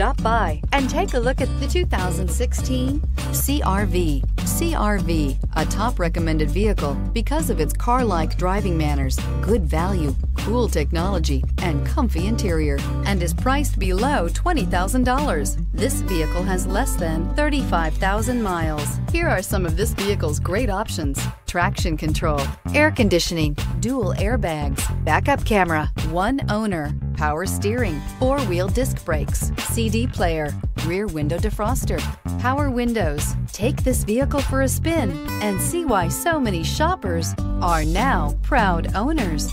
Stop by and take a look at the 2016 CRV. CRV, a top recommended vehicle because of its car like driving manners, good value, cool technology, and comfy interior, and is priced below $20,000. This vehicle has less than 35,000 miles. Here are some of this vehicle's great options traction control, air conditioning, dual airbags, backup camera, one owner, power steering, four wheel disc brakes, CD player, rear window defroster, power windows. Take this vehicle for a spin and see why so many shoppers are now proud owners.